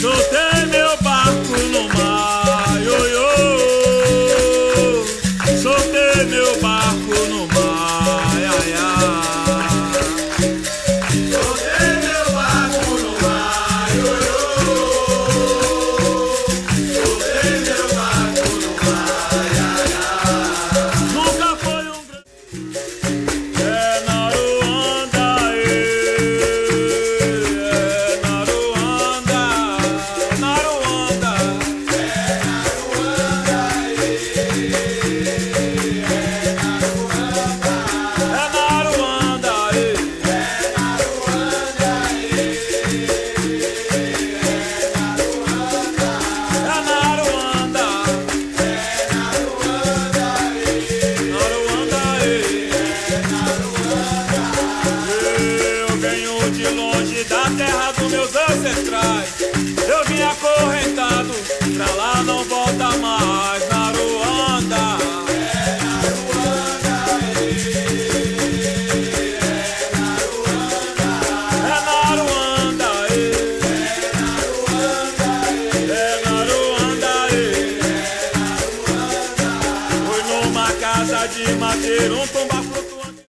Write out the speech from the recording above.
Soltei meu pai. Da terra dos meus ancestrais. Eu vim acorrentado, pra lá não volta mais. Na Ruanda. É na Ruanda, é na Ruanda, é Foi numa casa de madeira, um tomba